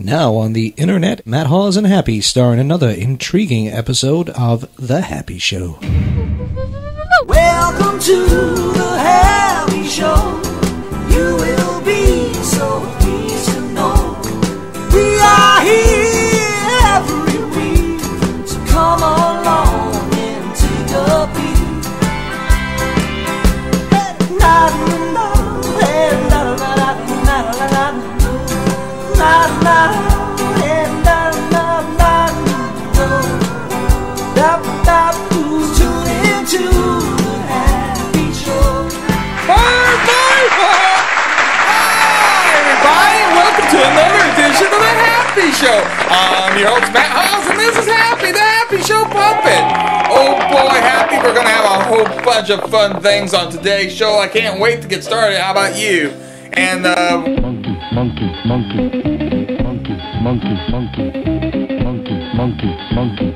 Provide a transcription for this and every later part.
Now on the internet, Matt Hawes and Happy star in another intriguing episode of The Happy Show. Welcome to the Happy Show. You whole bunch of fun things on today's show. I can't wait to get started. How about you? And, uh, monkey, monkey, monkey, monkey, monkey, monkey, monkey, monkey, monkey,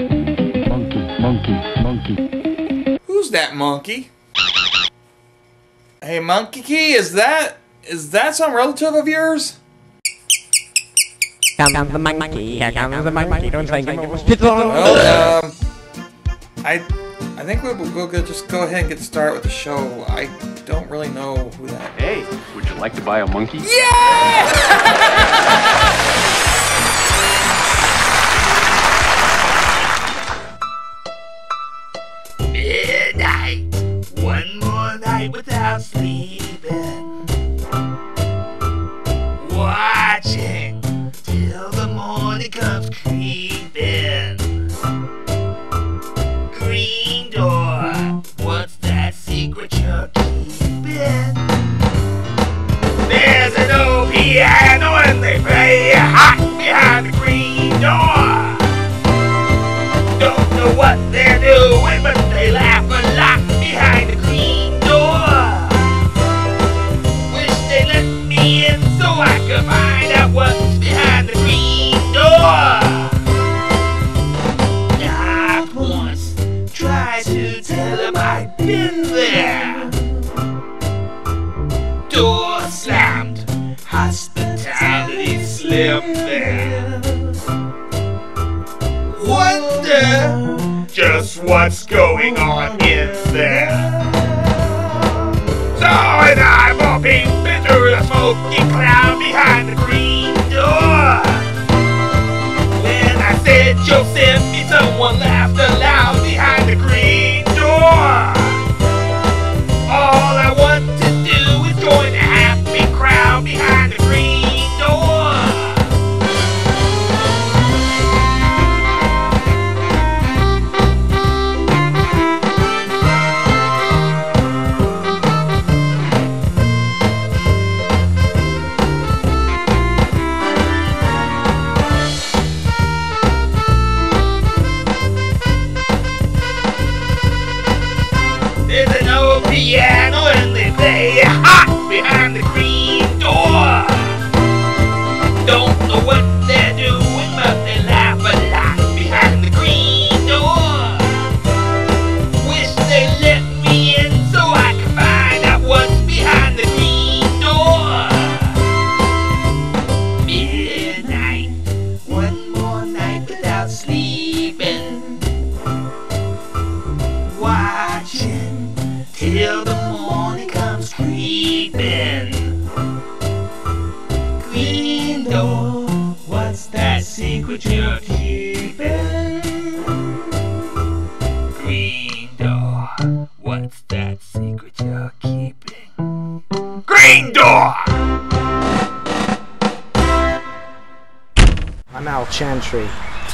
monkey, monkey, monkey. who's that monkey? Hey, Monkey Key, is that, is that some relative of yours? Here comes the monkey, here comes the monkey, don't think it was piddle. Well, um, I, I think we'll, we'll go, just go ahead and get started with the show. I don't really know who that Hey, would you like to buy a monkey? midnight. One more night without sleeping. Watching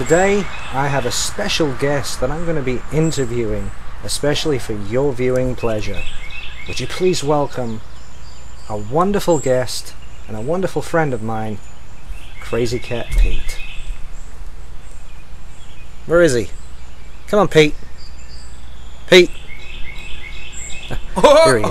Today, I have a special guest that I'm going to be interviewing, especially for your viewing pleasure. Would you please welcome a wonderful guest and a wonderful friend of mine, Crazy Cat Pete. Where is he? Come on, Pete. Pete. Here he is.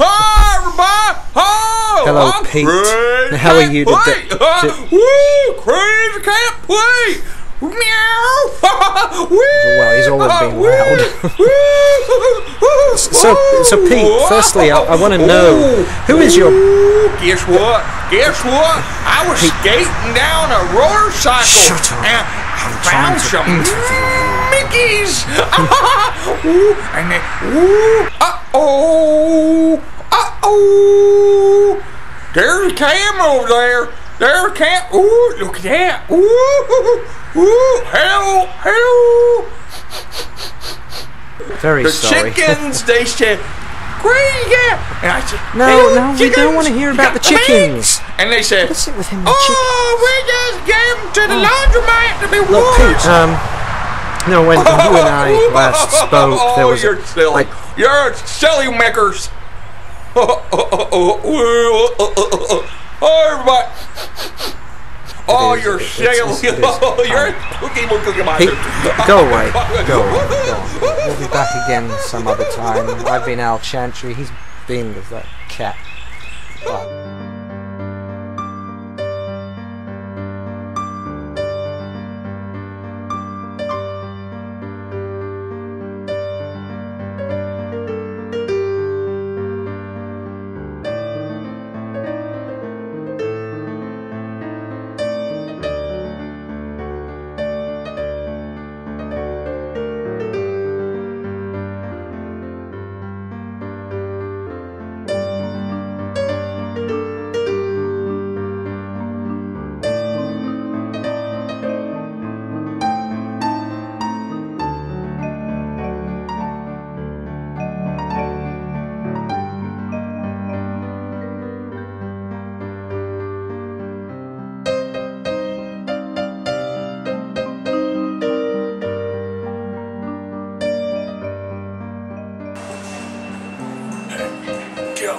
Hi, everybody! Oh, Hello, I'm Pete. How are you today? Uh, Woo, crazy cat Pete! Meow! Well, he's always been loud. So, so Pete, firstly, I, I want to know who is your Guess what? Guess what? I was skating down a roller cycle Shut up. and I found some. Mickeys. Ooh, and then, ooh, uh oh, uh oh. There's a camera over there. There's a cam. Ooh, look at that. Ooh, ooh, hello, hello. Very The sorry. chickens, they said, great, yeah. And I said, No, "Hello, no, we don't wanna hear about the chickens." meats?" And they said, sit with him oh, we just gave them to the laundromat to be Look, washed. Pete, um, no, when you and I last spoke, there oh, was you're silly. like, you're silly makers. Oh, everybody. Oh, is- you're it- silly. it's- it is Oh, you're mo- cookie Pete, monster. go away, go away, go on. We'll be back again some other time. I've been Al Chantrey, he's been with that cat. Bye.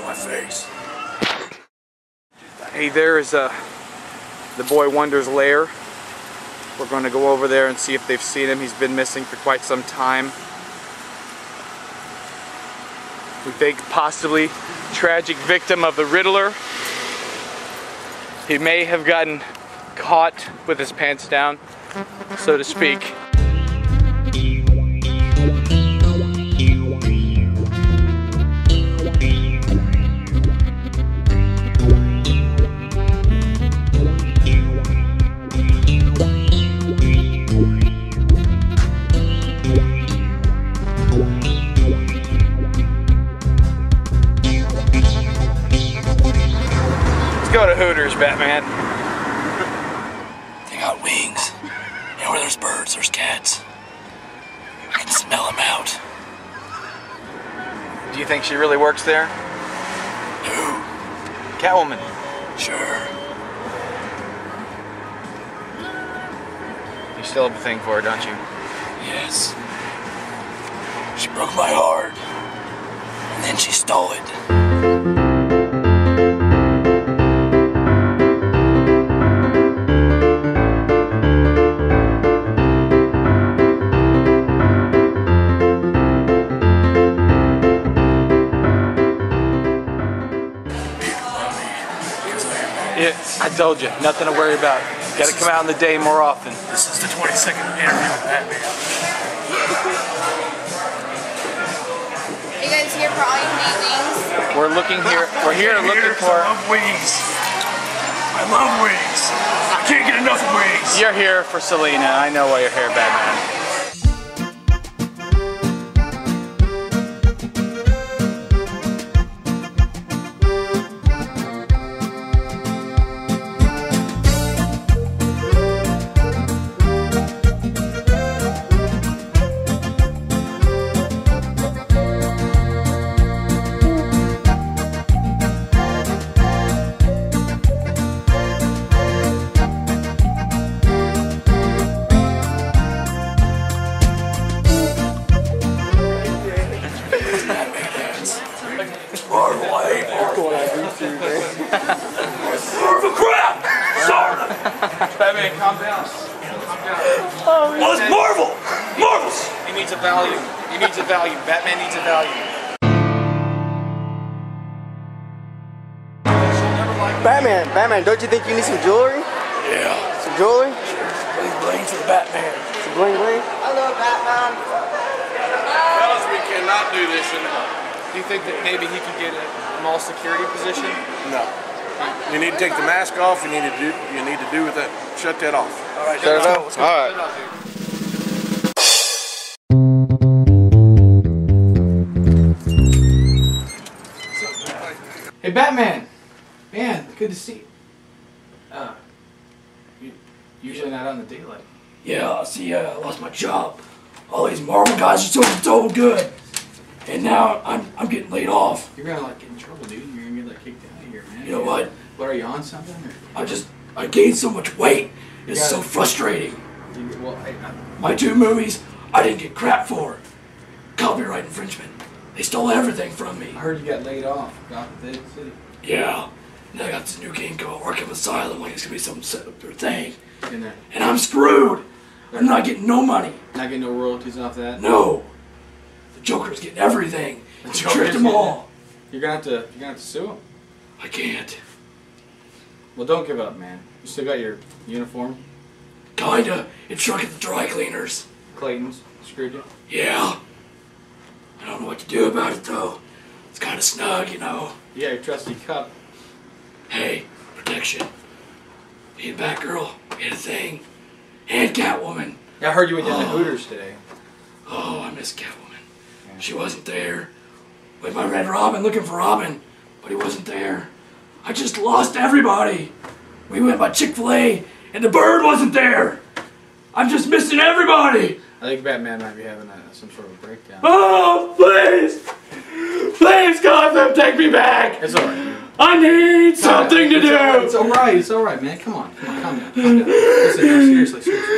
My face. Hey, there is uh, the boy Wonder's lair. We're going to go over there and see if they've seen him. He's been missing for quite some time. We think possibly tragic victim of the Riddler. He may have gotten caught with his pants down, so to speak. Batman. They got wings. You know where there's birds, there's cats. I can smell them out. Do you think she really works there? Who? Catwoman. Sure. You still have a thing for her, don't you? Yes. She broke my heart. And then she stole it. Told you, nothing to worry about. Got to come out in the day more often. This is the 22nd interview with Batman. You guys here for all you hate wings? We're looking here. We're here looking for. I love wings. I love wings. I can't get enough of wings. You're here for Selina. I know why you're here, Batman. You think you need some jewelry? Yeah. Some jewelry? Bling bling for the Batman. Some bling bling? Hello, Batman. Fellas, we cannot do this. And do you think that maybe he could get a mall security position? No. You need to take the mask off. You need to do. You need to do with that. Shut that off. All right, Shut it off? let's go. All Shut right. it off, dude. Hey, Batman! Man, good to see you. Uh, you usually not on the daylight. Yeah, see, uh, I lost my job. All these Marvel guys are so so good, and now I'm I'm getting laid off. You're gonna like get in trouble, dude. You're gonna get like kicked out of here, man. You know what? What are you on something? Or? I just I gained so much weight. It's Yeah. so frustrating. You, well, I, I, My two movies, I didn't get crap for. Copyright infringement. They stole everything from me. I heard you got laid off. Gotham City. Yeah. And I got this new game called Arkham Asylum, like it's gonna be some set up their thing. And I'm screwed. I'm not getting no money. Not getting no royalties off that. No. The Joker's getting everything. The Joker's tricked them all. You're gonna have to. You're gonna have to sue him. I can't. Well, don't give up, man. You still got your uniform. Kinda. It's shrunk at the dry cleaners. Clayton's screwed you. Yeah. I don't know what to do about it though. It's kinda snug, you know. Yeah, your trusty cup. Hey, protection. Me and Batgirl, we had a thing. And Catwoman. I heard you went down to Hooters today. Oh, I miss Catwoman. She wasn't there. With my Red Robin looking for Robin, but he wasn't there. I just lost everybody. We went by Chick fil A, and the bird wasn't there. I'm just missing everybody. I think Batman might be having a, some sort of breakdown. Oh, please. Please, Gotham, take me back. It's alright. Dude. I need something to It's alright, do. It's alright. It's alright, man. Come on. Come on. Calm down. Calm down. Listen, no, seriously, seriously.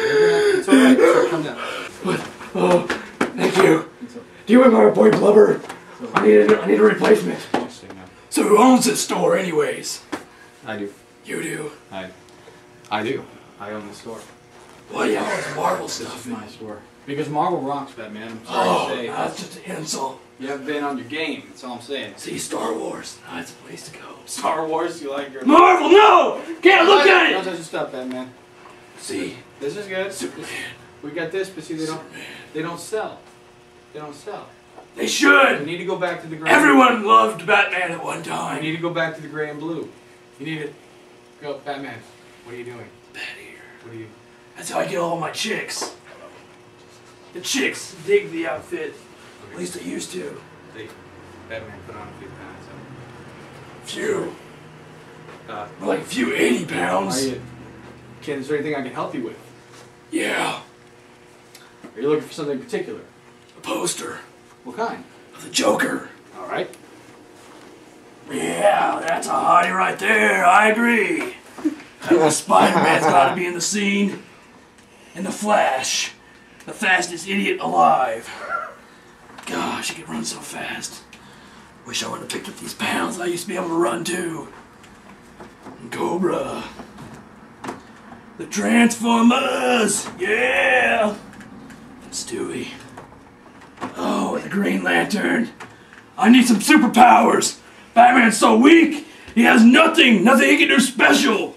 It's alright. It's alright. Calm down. What? Oh, thank you. Do you want my boy Blubber? I need a, I need a replacement. So who owns this store, anyways? I do. You do. I, I do. I own the store. You have all this Marvel stuff? is my store. Because Marvel rocks, Batman. I'm sorry Oh, to say. that's just an insult. You haven't been on your game. That's all I'm saying. See, Star Wars. That's a place to go. Star Wars, you like your. Marvel, no! Can't look at it. Don't touch your stuff, Batman. See, This is good. Superman. We got this, but see, they don't. They don't sell. They don't sell. They should! We need to go back to the gray. Everyone loved Batman at one We time. need to go back to the gray and blue. You need to go, Batman. What are you doing? Bat here. What are you? That's how I get all my chicks. The chicks dig the outfit. At least they used to. They, Batman put on a few pounds. Few. Uh, Like a few 80 pounds. you? Ken, is there anything I can help you with? Yeah. Are you looking for something in particular? A poster What kind? of the Joker. All right. Yeah, that's a hottie right there. I agree. Spider-Man's got to be in the scene. And the Flash, the fastest idiot alive. Gosh, he can run so fast. Wish I would have picked up these pounds. I used to be able to run too. Cobra. The Transformers. Yeah. And Stewie. Oh, and the Green Lantern. I need some superpowers. Batman's so weak. He has nothing. Nothing he can do special.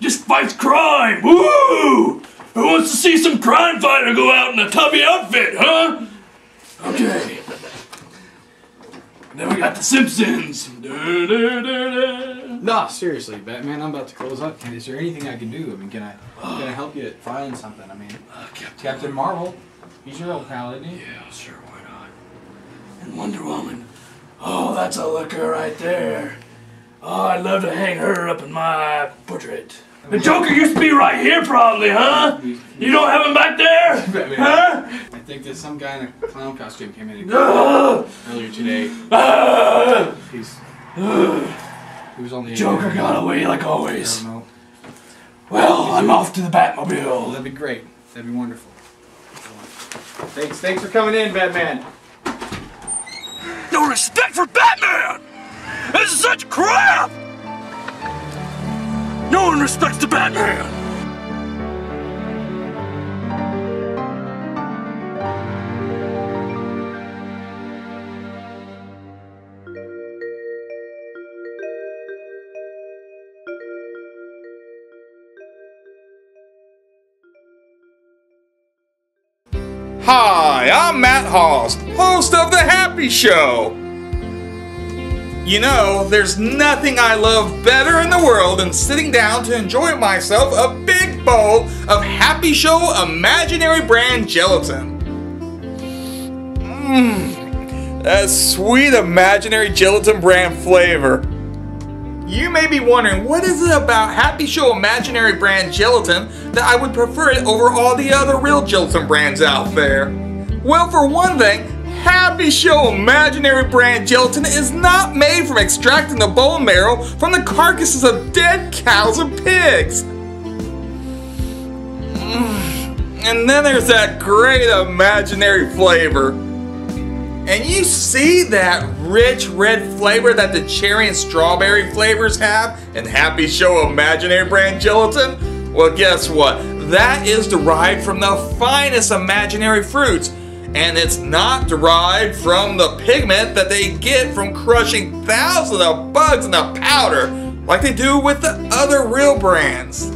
Just fights crime. Woo! Who wants to see some crime fighter go out in a tubby outfit, huh? Okay. Then we got the Simpsons. Da, da, da, da. No, seriously, Batman. I'm about to close up. Is there anything I can do? I mean, can I can I help you find something? I mean, Uh, Captain, Captain Marvel. He's your old pal, isn't he? Yeah, sure, why not? And Wonder Woman. Oh, that's a looker right there. Oh, I'd love to hang her up in my portrait. The Joker used to be right here, probably, huh? You don't have him back there? Huh? I think that some guy in a clown costume came in earlier today. Ah! He's he was on the Joker got away like I always. don't know. Well, I'm off to the Well, Batmobile. that'd be great. That'd be wonderful. Thanks, thanks for coming in, Batman. No respect for Batman! This is such crap! No one respects the Batman! Hi, I'm Matt Hawes, host of The Happy Show. You know, there's nothing I love better in the world than sitting down to enjoy myself a big bowl of Happy Show Imaginary Brand Gelatin. Mmm, that sweet imaginary gelatin brand flavor. You may be wondering, what is it about Happy Show Imaginary Brand Gelatin that I would prefer it over all the other real gelatin brands out there? Well, for one thing, Happy Show Imaginary Brand Gelatin is not made from extracting the bone marrow from the carcasses of dead cows and pigs. Mm. And then there's that great imaginary flavor. And you see that rich red flavor that the cherry and strawberry flavors have in Happy Show Imaginary Brand Gelatin? Well, guess what? That is derived from the finest imaginary fruits. And it's not derived from the pigment that they get from crushing thousands of bugs in a powder like they do with the other real brands.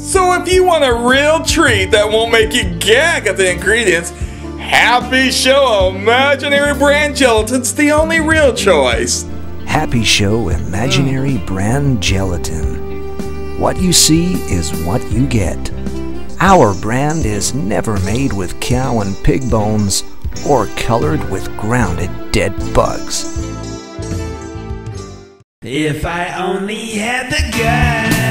So if you want a real treat that won't make you gag at the ingredients, Happy Show Imaginary Brand Gelatin's the only real choice. Happy Show Imaginary hmm. Brand Gelatin. What you see is what you get. Our brand is never made with cow and pig bones or colored with grounded dead bugs. If I only had the guts,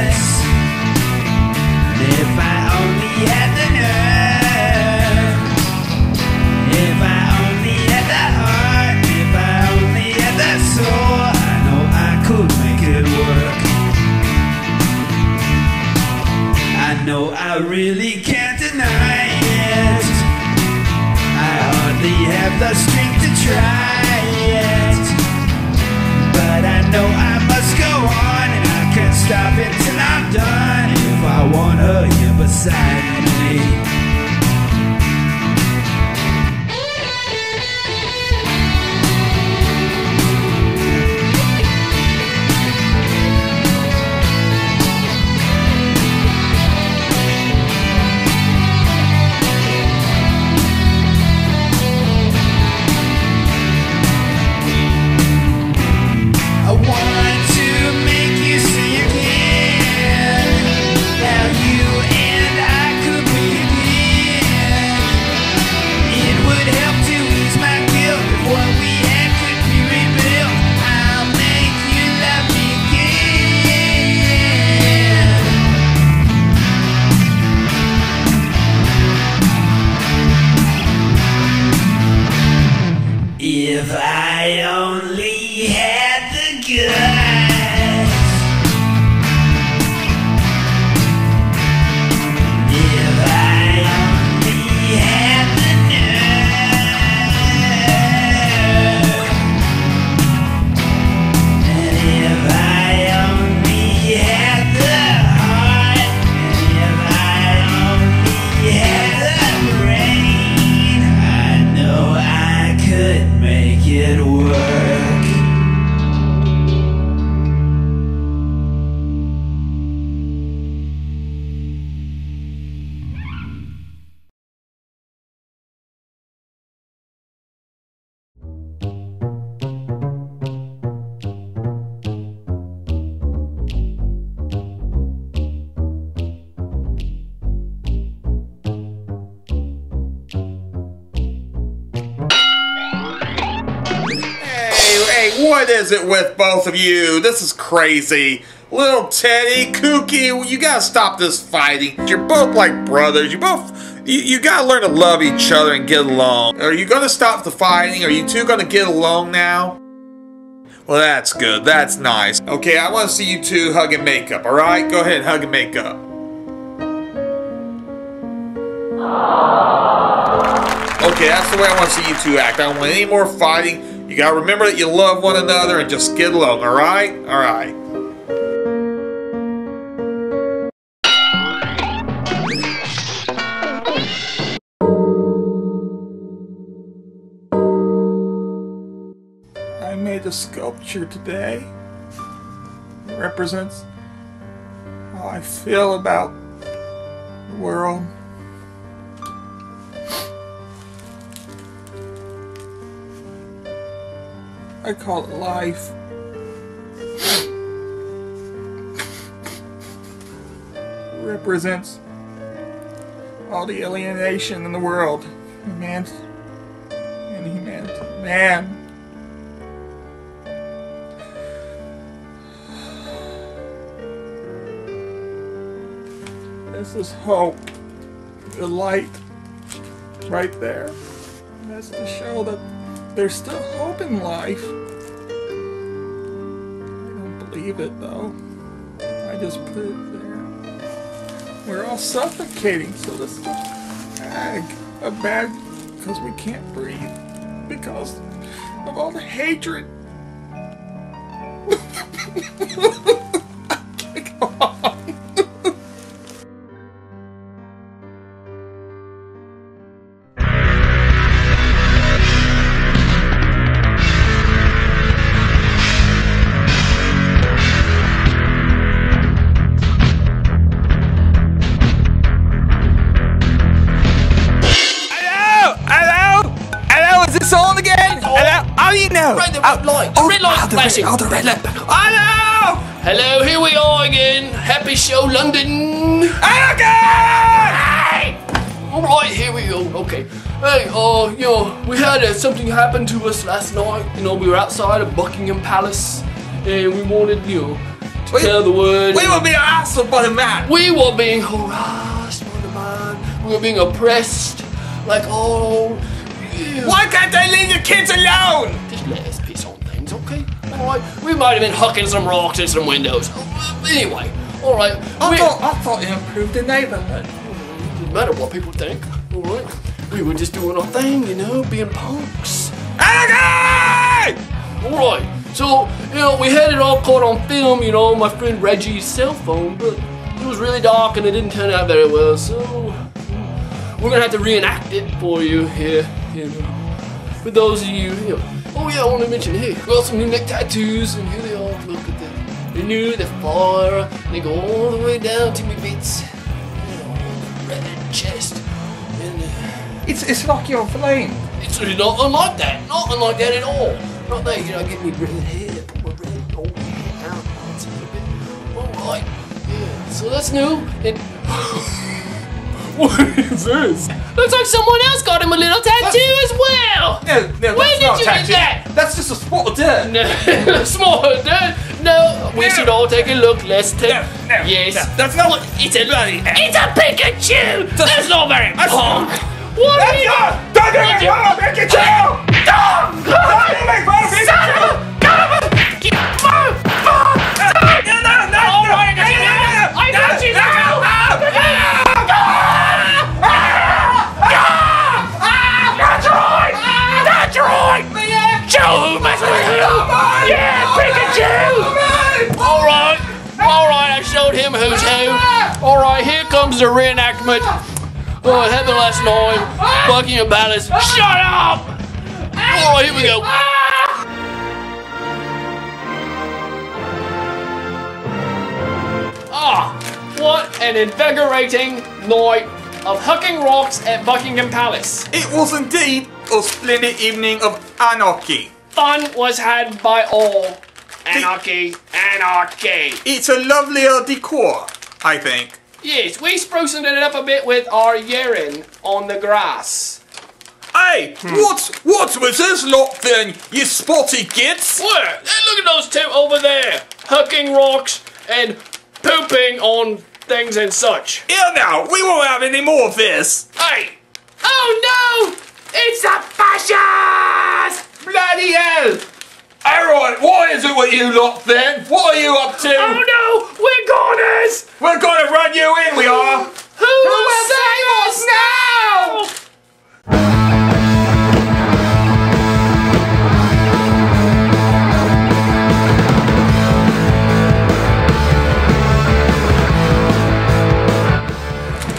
I really can't deny it. I hardly have the strength to try it. But I know I must go on and I can't stop it till I'm done if I want her here beside me. What is it with both of you? This is crazy. Little Teddy, Kooky, you gotta stop this fighting. You're both like brothers. You both, you, you gotta learn to love each other and get along. Are you gonna stop the fighting? Are you two gonna get along now? Well, that's good. That's nice. Okay, I want to see you two hug and make up, alright? Go ahead, hug and make up. Okay, that's the way I want to see you two act. I don't want any more fighting. You gotta remember that you love one another and just get along, alright? Alright. I made a sculpture today. It represents how I feel about the world. I call it life. Represents all the alienation in the world. Man and humanity. Man. This is hope. The light right there. That's to show that there's still hope in life. I don't believe it though. I just put it there. We're all suffocating, so this is a bag because we can't breathe. Because of all the hatred. Hello! Flashing. Oh, the red light. Hello! Hello, here we are again. Happy Show London. Hey! Alright, here we go. Okay. Hey, uh, you know, we had uh, something happen to us last night. You know, we were outside of Buckingham Palace and we wanted, you know, to tell the word. We were being asked by the man. We were being harassed by the man. We were being oppressed. Like, oh. yeah. Why can't they leave the kids alone? We might have been hucking some rocks in some windows. Anyway, alright. I we- thought, I thought you improved the neighborhood. Doesn't matter what people think, alright? We were just doing our thing, you know, being punks. Alright! Alright, so, you know, we had it all caught on film, you know, my friend Reggie's cell phone, but it was really dark and it didn't turn out very well, so we're gonna have to reenact it for you here, you know. For those of you, you know, oh yeah, I want to mention, hey, we got some new neck tattoos, and here they are, look at them. They're new, they're fire, they go all the way down to my bits, you know, red chest, and uh, It's it's like you're flame. it's not unlike that. Not unlike that at all. Not that, you know, get me red hair, put my red old hair out a little bit. Alright. Yeah. So that's new. And what is this? Looks like someone else got him a little tattoo as well! No, no, Where that's did not you tattoo. get that? That's just a spot of dirt. No, small dirt. No, we should all take a look. Let's take. no, yes. no, that's not- It's a bloody. It's a Pikachu. That's not very punk. What are That's you? not- Don't do it, Mama, Pikachu! Don't! Don't do it, Mama, Pikachu! All right. I showed him who's who. All right, here comes the reenactment. Oh, it happened last night. Buckingham Palace. Shut up. All right, here we go. Ah, what an invigorating night of hucking rocks at Buckingham Palace. It was indeed a splendid evening of anarchy. Fun was had by all. Anarchy, anarchy. It's a lovelier decor, I think. Yes, we spruced it up a bit with our urine on the grass. Hey, what what was this lot then, you spotty gits? Where? Hey, look at those two over there, hucking rocks and pooping on things and such. Here now, we won't have any more of this. Hey! Oh no! It's a fascist! Bloody hell! Alright, what is it you lot then? What are you up to? Oh no! We're goners! We're gonna run you in, we are! Who, will save us now?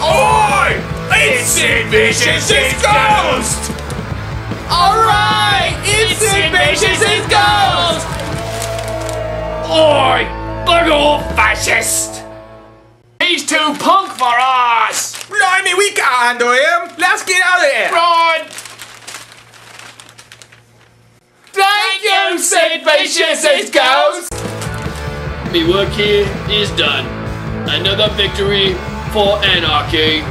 Oi! It's Sid Vicious' ghost! Alright! It's Vicious' ghost! Oi! Bugger off, fascist! He's too punk for us! Blimey, we can't handle him! Let's get out of here! Run! Thank you, St. Patience goes! Me work here is done. Another victory for anarchy.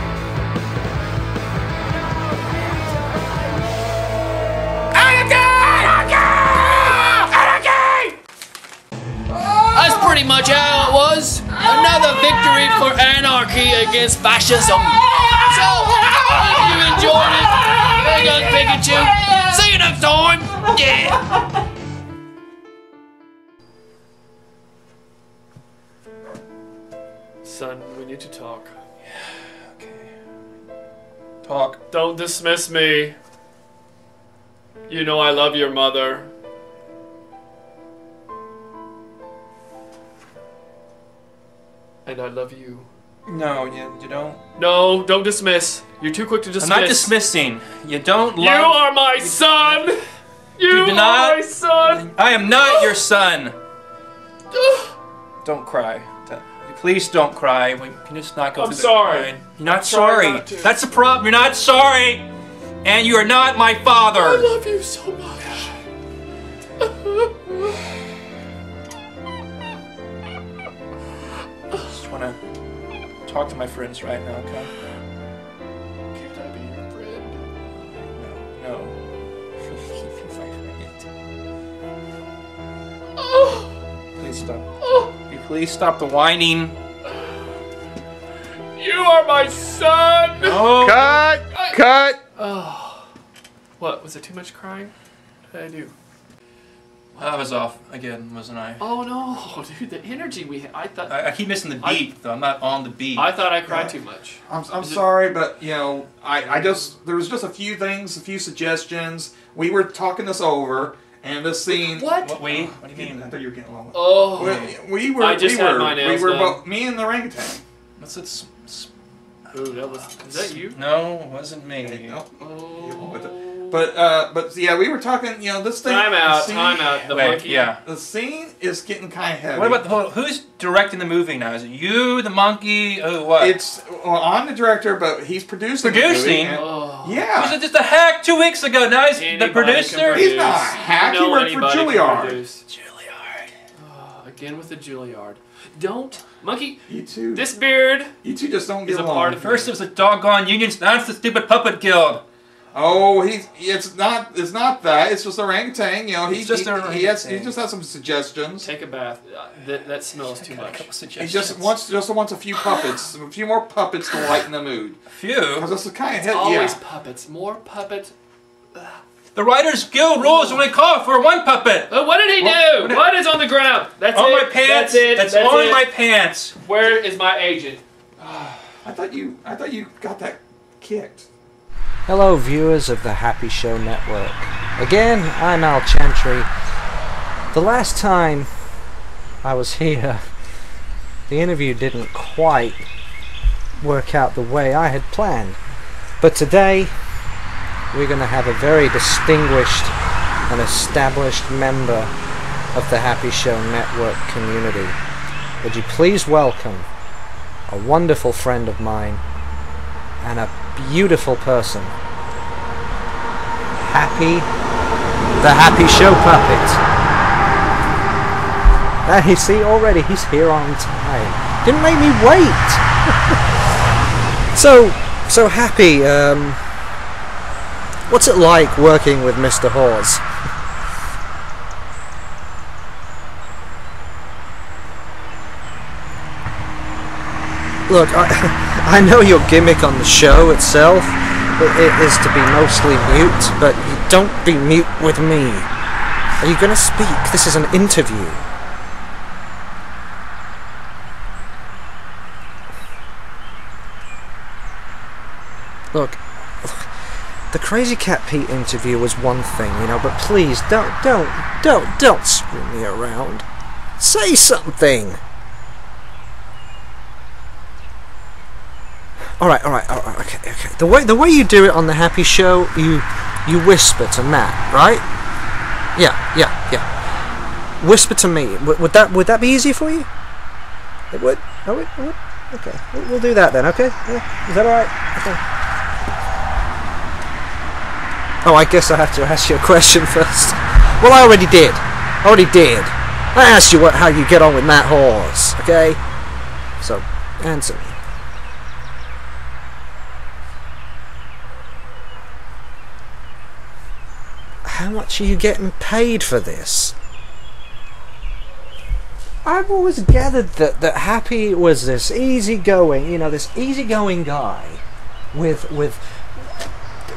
Pretty much how it was. Another victory for anarchy against fascism. So, if you enjoyed it, hang on Pikachu. See you next time. Yeah. Son, we need to talk. okay. Talk. Don't dismiss me. You know I love your mother. And I love you. No, you, you don't. No, don't dismiss. You're too quick to dismiss. I'm not dismissing. You don't love. You are my son! You are not- my son! I am not your son. don't cry. Please don't cry. We can just not go I'm through the sorry. crying. You're not I'm sorry sorry. not. That's the problem. You're not sorry. And you are not my father. I love you so much. Talk to my friends right now, okay? Can't I be your friend? No. Oh! Please stop. Please stop the whining. You are my son! No. Cut! Cut! Oh. What? Was it too much crying? What did I do? I was off again, wasn't I? Oh no, dude, the energy we had. I thought. I, I keep missing the beat, though. I'm not on the beat. I thought I cried too much. I'm, I'm Is it- sorry, but you know, I, I just there was just a few things, a few suggestions. We were talking this over, and this scene. What? What, wait, what do you mean? I thought you were getting along. with Oh. We, we were. I just we had were, my nails We were done. both. Me and the orangutan. What's it? s- s- Ooh, that was. Is that you? No, it wasn't me. Oh. But uh, but yeah, we were talking. You know, this thing. Time out, the scene- time out. The Wait, monkey. yeah. The scene is getting kind of heavy. What about the whole? Who's directing the movie now? Is it you, the monkey? Oh, what? It's well, I'm the director, but he's producing. the movie, Producing? and- Oh. Yeah. Was it just a hack two weeks ago? Now he's the producer. He's not a hack. You He know worked for Juilliard. produce. Juilliard. Oh, again with the Juilliard. Don't, monkey. You too. This beard You two just don't is get a along. part of First it was the doggone unions. Now it's the stupid puppet guild. Oh, he's it's not it's not that. It's just orangutan. You know, he It's just he, he has he just has some suggestions. Take a bath. Uh, that, that smells too much. He just wants just wants a few puppets, a few more puppets to lighten the mood. Few. Because this is kind of It's heavy. always Yeah. puppets. More puppets. The Writers Guild rules only call for one puppet. Uh, what did he What- do? what is on the ground? That's on it. my pants. That's it. That's, That's on it. my pants. Where is my agent? I thought you I thought you got that kicked. Hello, viewers of the Happy Show Network. Again, I'm Al Chantrey. The last time I was here, the interview didn't quite work out the way I had planned. But today, we're going to have a very distinguished and established member of the Happy Show Network community. Would you please welcome a wonderful friend of mine and a beautiful person. Happy, the Happy Show puppet. And you see already he's here on time. Didn't make me wait. so, so happy. Um, what's it like working with Mr. Hawes? Look, I, I know your gimmick on the show itself i- i- is to be mostly mute, but don't be mute with me. Are you gonna speak? This is an interview. Look, the Crazy Cat Pete interview was one thing, you know, but please don't, don't, don't, don't screw me around. Say something. All right, all right, all right, okay, okay. The way the way you do it on the Happy Show, you you whisper to Matt, right? Yeah, yeah, yeah. Whisper to me. Would, would that would that be easy for you? It would. Oh, it would. Okay, we'll, we'll do that then. Okay, yeah. is that all right? Okay. Oh, I guess I have to ask you a question first. Well, I already did. I Already did. I asked you what how you get on with Matt Hawes, okay? So, answer me. How much are you getting paid for this? I've always gathered that, that Happy was this easygoing, you know, this easygoing guy with with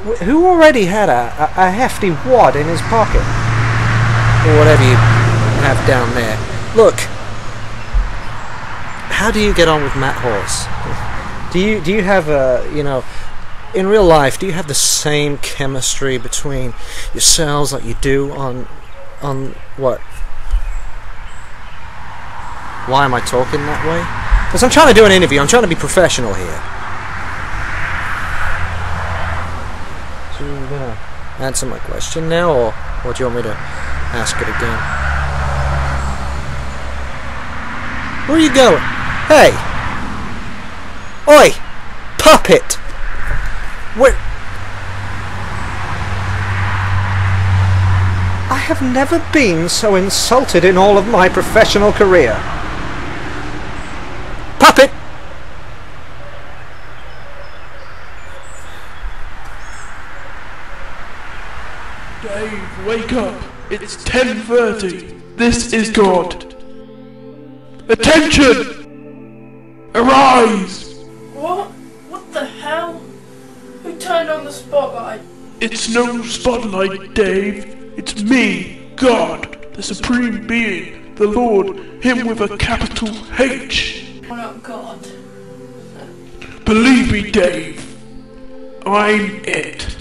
wh- who already had a, a, a hefty wad in his pocket or whatever you have down there. Look, how do you get on with Matt Hawes? Do you do you have a you know in real life do you have the same chemistry between yourselves like you do on on what? Why am I talking that way? Because I'm trying to do an interview. I'm trying to be professional here. So you're gonna answer my question now, or, or do you want me to ask it again? Where are you going? Hey! Oi! Puppet! Where... I have never been so insulted in all of my professional career. Puppet! Dave, wake up. It's 10.30. This is God. Attention! Arise! It's no spotlight, Dave. It's me, God, the Supreme Being, the Lord, Him with a capital H. Oh no, God. Believe me, Dave. I'm it.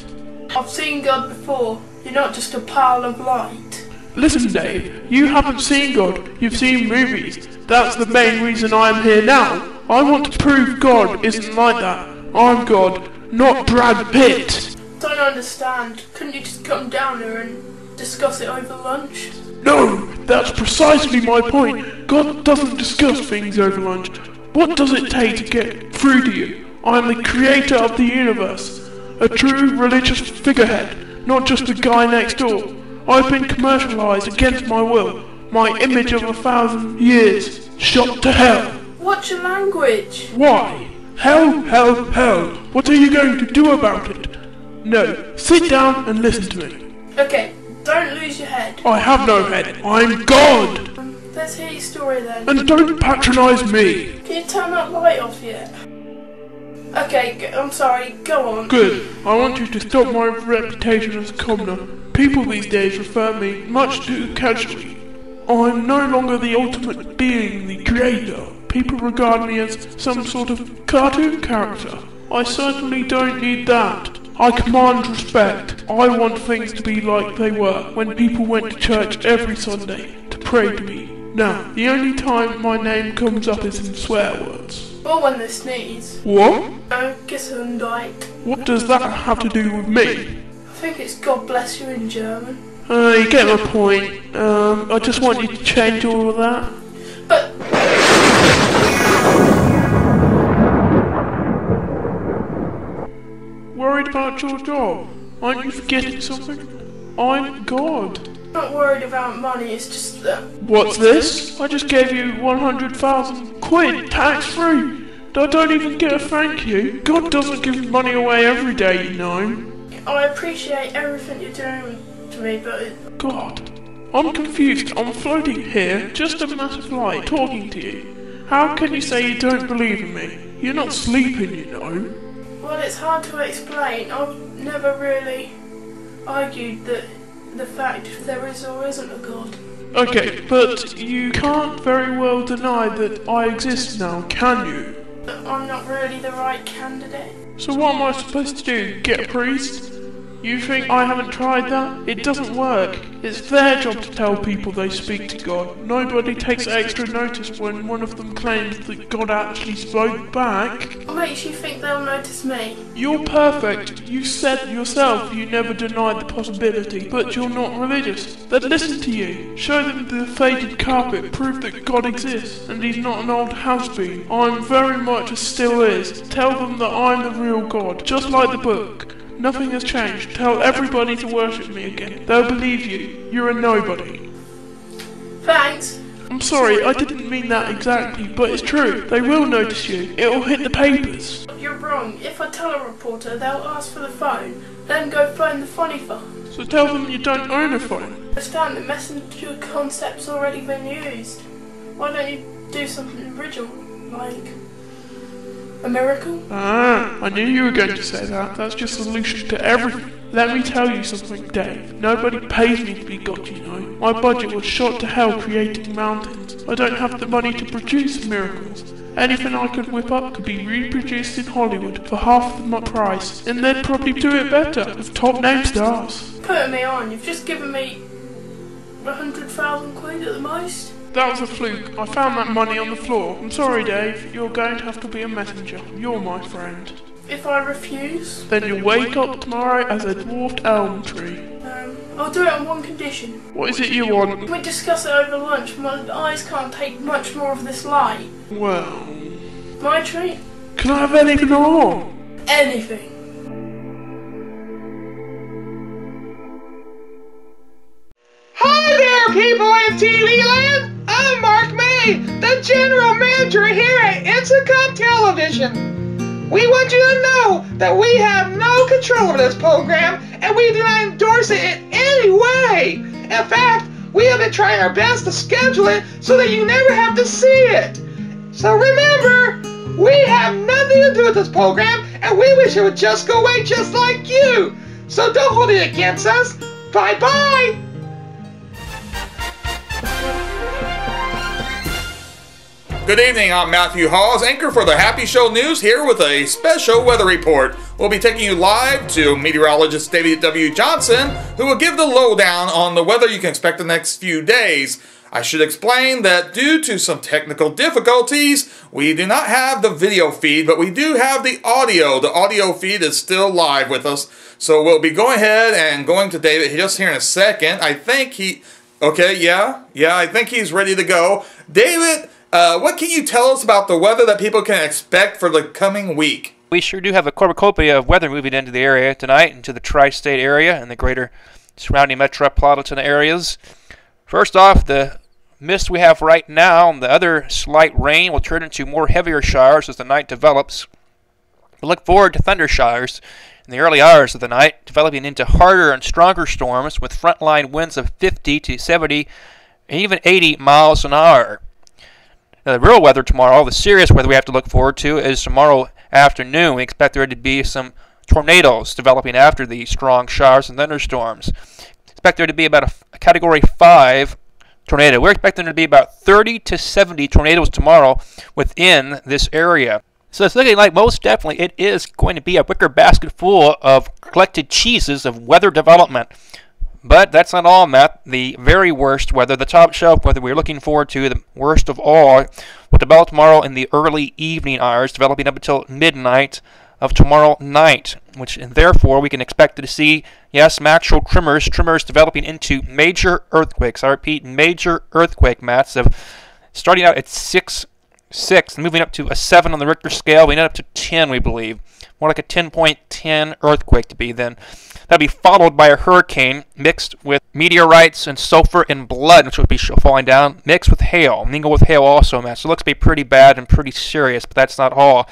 I've seen God before. You're not just a pile of light. Listen, Dave, you haven't seen God, you've seen movies. That's the main reason I'm here now. I want to prove God isn't like that. I'm God, not Brad Pitt. Don't understand. Couldn't you just come down here and discuss it over lunch? No, that's precisely my point. God doesn't discuss things over lunch. What does it take to get through to you? I'm the creator of the universe, a true religious figurehead, not just a guy next door. I've been commercialized against my will. My image of a thousand years shot to hell. What's your language? Why? Hell, hell, hell. What are you going to do about it? No, sit down and listen to me. Okay, don't lose your head. I have no head. I'm God. Let's hear your story then. And don't patronize me. Can you turn that light off yet? Okay, I'm sorry. Go on. Good. I want you to stop my reputation as a commoner. People these days refer me much too casually. I'm no longer the ultimate being, the creator. People regard me as some sort of cartoon character. I certainly don't need that. I command respect. I want things to be like they were when people went to church every Sunday to pray to me. Now, the only time my name comes up is in swear words. Or when they sneeze. What? Oh, Gesundheit. What does that have to do with me? I think it's God bless you in German. Uh, you get my point. Um, I just want you to change all of that. Worried about your job? Aren't you forgetting something? I'm God. I'm Not worried about money, it's just that. What's this? I just gave you 100,000 quid tax free. I don't even get a thank you. God doesn't give money away every day, you know. I appreciate everything you're doing to me, but God. I'm confused. I'm floating here, just a massive light, talking to you. How can you say you don't believe in me? You're not sleeping, you know. Well, it's hard to explain. I've never really argued that the fact there is or isn't a God. Okay, but you can't very well deny that I exist now, can you? But I'm not really the right candidate. So what am I supposed to do? Get a priest? You think I haven't tried that? It doesn't work. It's their job to tell people they speak to God. Nobody takes extra notice when one of them claims that God actually spoke back. What makes you think they'll notice me? You're perfect. You said yourself you never denied the possibility, but you're not religious. Then listen to you. Show them the faded carpet, prove that God exists, and he's not an old house-bean. I'm very much as still is. Tell them that I'm the real God, just like the book. Nothing has changed. Tell everybody to worship me again. They'll believe you. You're a nobody. Thanks. I'm sorry, I didn't mean that exactly, but it's true. They will notice you. It'll hit the papers. You're wrong. If I tell a reporter, they'll ask for the phone, then go phone the funny phone. So tell them you don't own a phone. I understand the messenger concept's already been used. Why don't you do something original, like a miracle? Ah, I knew you were going to say that. That's your solution to everything. Let me tell you something, Dave. Nobody pays me to be God, you know. My budget was shot to hell creating mountains. I don't have the money to produce miracles. Anything I could whip up could be reproduced in Hollywood for half the price, and they'd probably do it better with top name stars. Putting me on. You've just given me a hundred thousand quid at the most. That was a fluke. I found that money on the floor. I'm sorry, Dave. You're going to have to be a messenger. You're my friend. If I refuse, Then you'll wake up tomorrow as a dwarfed elm tree. um, I'll do it on one condition. What is it you want? We discuss it over lunch? My eyes can't take much more of this light. Well, My treat? can I have anything I want? Anything. Hi there, people of TV Land! The General Manager here at Instacom Television. We want you to know that we have no control over this program and we do not endorse it in any way. In fact, we have been trying our best to schedule it so that you never have to see it. So remember, we have nothing to do with this program and we wish it would just go away just like you. So don't hold it against us. Bye bye! Good evening, I'm Matthew Hawes, anchor for the Happy Show News, here with a special weather report. We'll be taking you live to meteorologist David W. Johnson, who will give the lowdown on the weather you can expect the next few days. I should explain that due to some technical difficulties, we do not have the video feed, but we do have the audio. The audio feed is still live with us, so we'll be going ahead and going to David just here in a second. I think he. Okay, yeah, yeah, I think he's ready to go. David, uh, what can you tell us about the weather that people can expect for the coming week? We sure do have a cornucopia of weather moving into the area tonight, into the tri state area and the greater surrounding metropolitan areas. First off, the mist we have right now and the other slight rain will turn into more heavier showers as the night develops. We look forward to thunder showers in the early hours of the night, developing into harder and stronger storms with frontline winds of 50 to 70 and even 80 miles an hour. Now, the real weather tomorrow, all the serious weather we have to look forward to, is tomorrow afternoon. We expect there to be some tornadoes developing after the strong showers and thunderstorms. Expect there to be about a, a Category 5 tornado. We're expecting there to be about 30 to 70 tornadoes tomorrow within this area. So it's looking like most definitely it is going to be a wicker basket full of collected cheeses of weather development. But that's not all, Matt. The very worst weather, the top shelf weather we're looking forward to, the worst of all, will develop tomorrow in the early evening hours, developing up until midnight of tomorrow night, which and therefore we can expect to see, yes, actual tremors, tremors developing into major earthquakes. I repeat, major earthquake, Matt, of starting out at 6 6 moving up to a 7 on the Richter scale. We end up to 10, we believe. More like a 10.10 earthquake to be then. That'll be followed by a hurricane mixed with meteorites and sulfur and blood, which will be falling down, mixed with hail, mingled with hail also, Matt. So it looks to be pretty bad and pretty serious, but that's not all.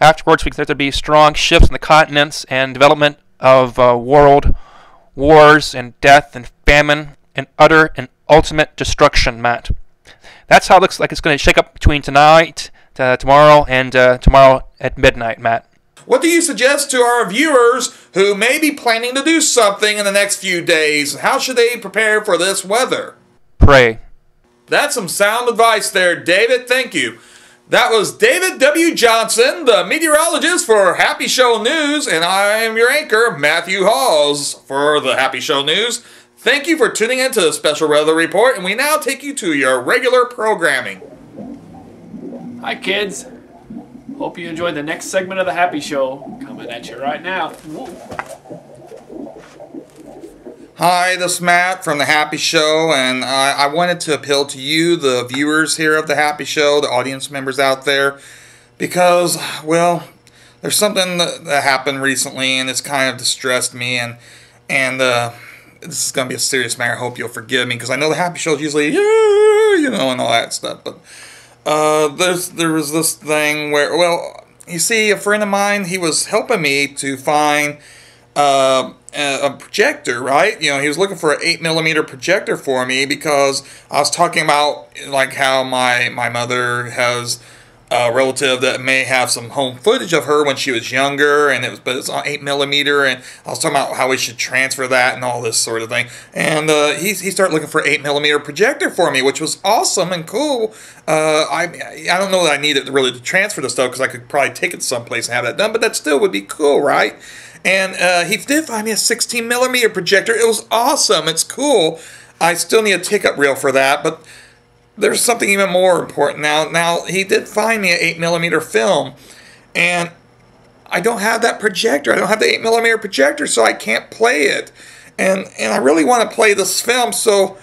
Afterwards, we expect there to be strong shifts in the continents and development of uh, world wars and death and famine and utter and ultimate destruction, Matt. That's how it looks like it's going to shake up between tonight, uh, tomorrow, and uh, tomorrow at midnight, Matt. What do you suggest to our viewers who may be planning to do something in the next few days? How should they prepare for this weather? Pray. That's some sound advice there, David. Thank you. That was David W. Johnson, the meteorologist for Happy Show News, and I'm your anchor, Matthew Hawes, for the Happy Show News. Thank you for tuning in to the special weather report, and we now take you to your regular programming. Hi, kids. Hope you enjoyed the next segment of the Happy Show. Coming at you right now. Hi, this is Matt from The Happy Show, and I, I wanted to appeal to you, the viewers here of The Happy Show, the audience members out there, because, well, there's something that, that happened recently, and it's kind of distressed me, and, and, uh, this is gonna be a serious matter. I hope you'll forgive me because I know the happy show is usually yeah, you know, and all that stuff. But uh, there's there was this thing where, well, you see, a friend of mine, he was helping me to find uh, a projector, right? You know, he was looking for an eight millimeter projector for me because I was talking about like how my my mother has a relative that may have some home footage of her when she was younger, and it was but it's on eight millimeter, and I was talking about how we should transfer that and all this sort of thing. And uh, he he started looking for eight millimeter projector for me, which was awesome and cool. Uh, I I don't know that I need it really to transfer the stuff because I could probably take it someplace and have that done, but that still would be cool, right? And uh, he did find me a 16 millimeter projector. It was awesome. It's cool. I still need a take-up reel for that, but there's something even more important now. Now he did find me an eight millimeter film, and I don't have that projector. I don't have the eight millimeter projector, so I can't play it. And and I really want to play this film. So,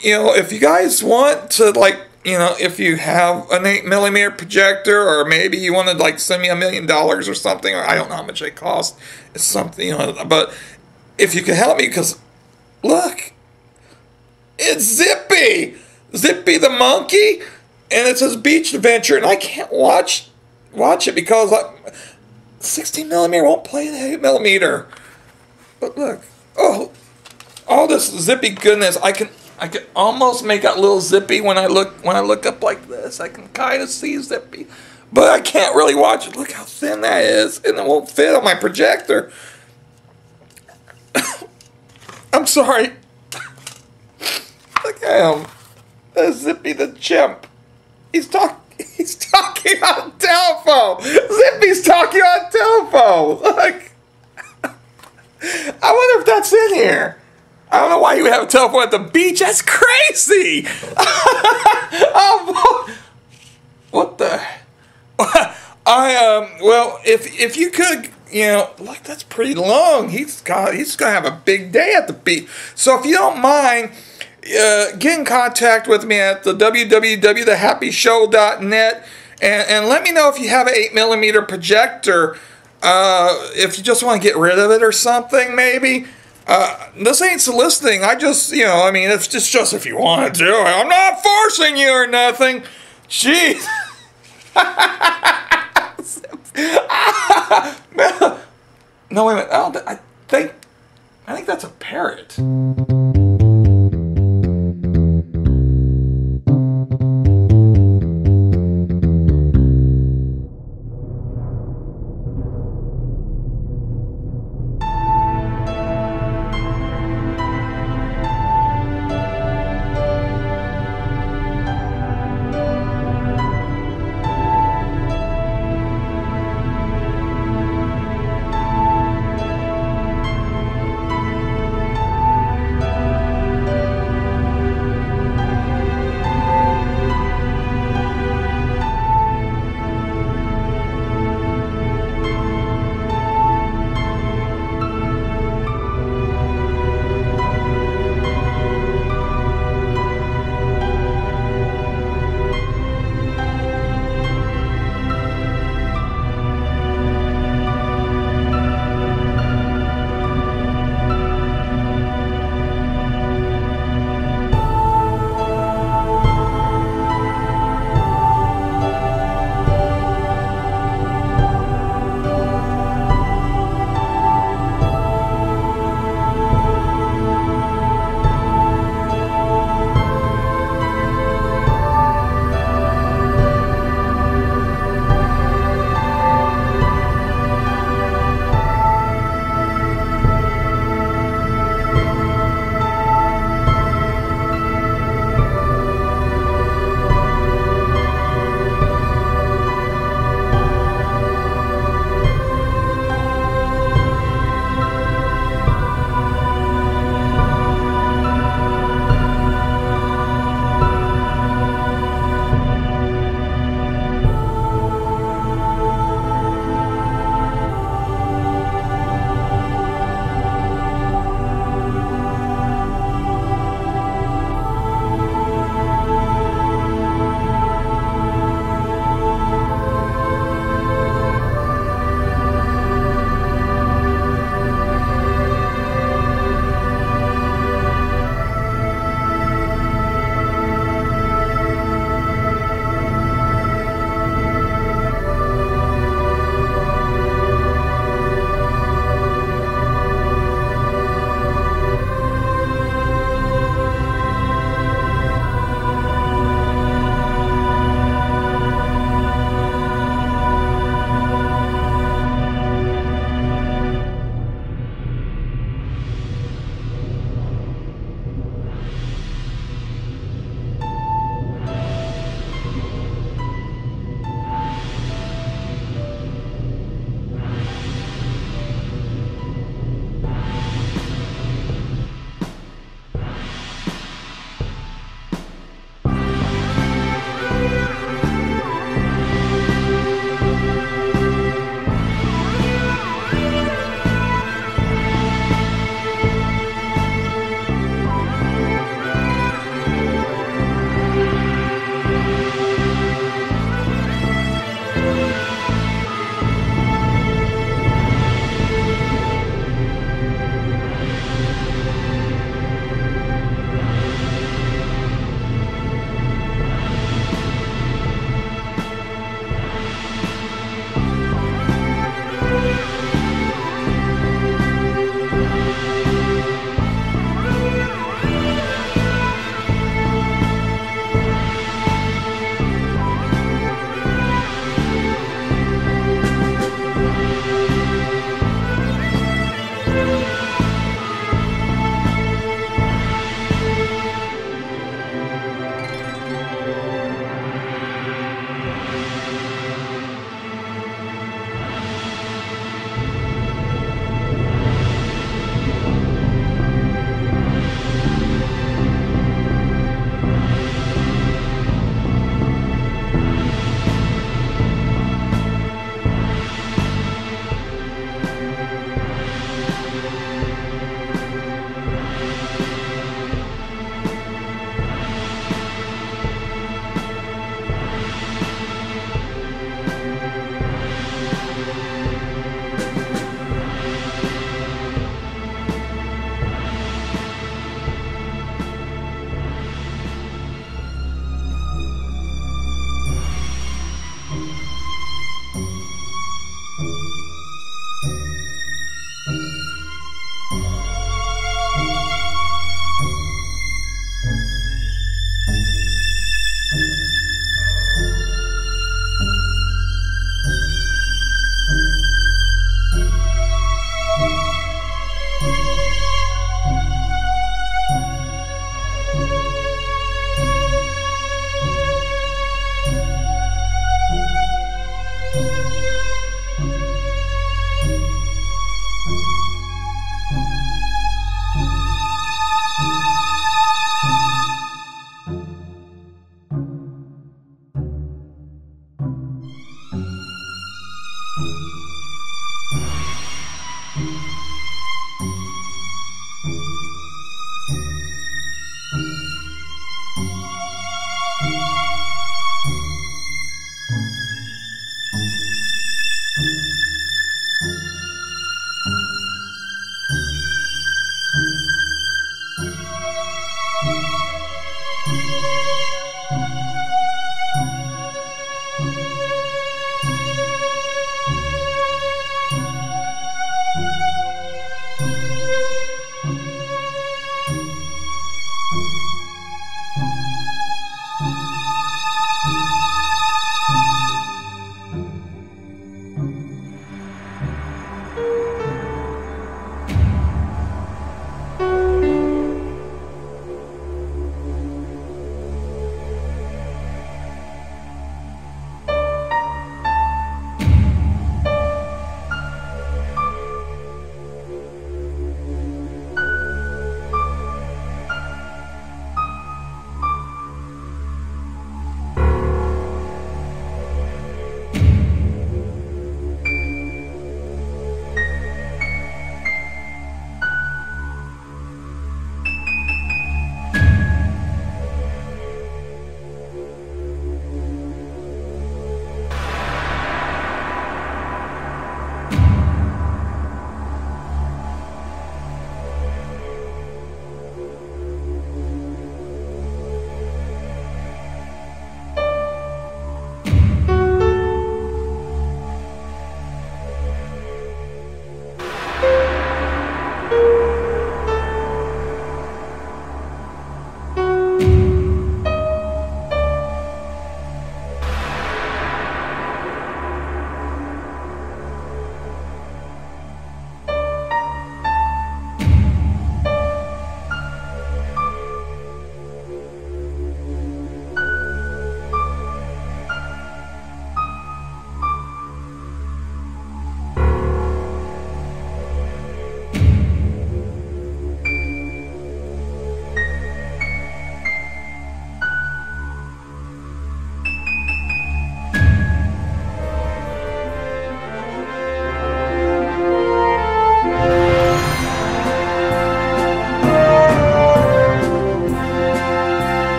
you know, if you guys want to like, you know, if you have an eight millimeter projector, or maybe you want to like send me a million dollars or something, or I don't know how much they cost. It's something, you know, but if you can help me, because look, it's Zippy. Zippy the monkey, and it says Beach Adventure, and I can't watch watch it because I, 16 millimeter won't play the 8 millimeter. But look, oh, all this Zippy goodness, I can I can almost make out little Zippy when I look when I look up like this. I can kind of see Zippy, but I can't really watch it. Look how thin that is, and it won't fit on my projector. I'm sorry. Look at him. Zippy the chimp. He's talking. He's talking on telephone. Zippy's talking on telephone. Look. I wonder if that's in here. I don't know why you have a telephone at the beach. That's crazy. oh, what the? I um. Well, if if you could, you know, like that's pretty long. He's got. He's gonna have a big day at the beach. So if you don't mind uh, get in contact with me at the www.thehappyshow.net and, and let me know if you have an 8 millimeter projector. Uh, if you just want to get rid of it or something, maybe. Uh, this ain't soliciting. I just, you know, I mean, it's just, just if you want to do it. I'm not forcing you or nothing. Jeez. no, wait a minute. I, I think, I think that's a parrot.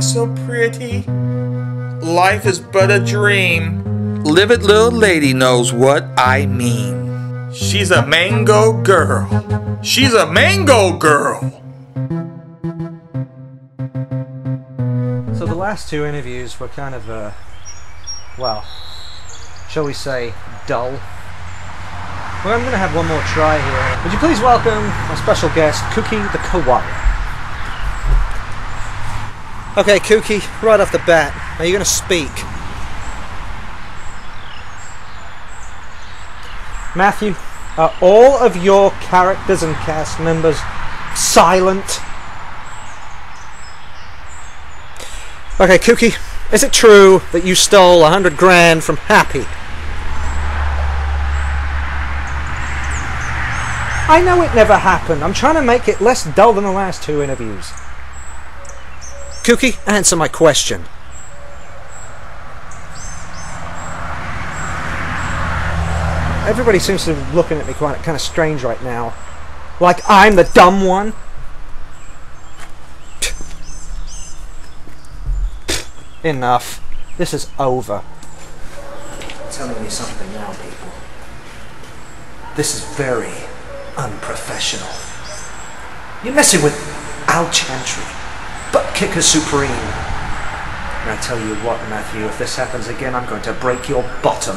So pretty. Life is but a dream. Livid little lady knows what I mean. She's a mango girl. She's a mango girl. So the last two interviews were kind of, uh, well, shall we say, dull. Well, I'm going to have one more try here. Would you please welcome my special guest, Cookie the Koala? Okay, Kooky, right off the bat, are you going to speak? Matthew, are all of your characters and cast members silent? Okay, Kooky, is it true that you stole a hundred grand from Happy? I know it never happened. I'm trying to make it less dull than the last two interviews. Kooky, answer my question. Everybody seems to be looking at me quite kind of strange right now. Like I'm the dumb one. Enough. This is over. I'm telling you something now, people. This is very unprofessional. You're messing with Al Chantrey, butt kicker supreme. And I tell you what, Matthew, if this happens again, I'm going to break your bottom.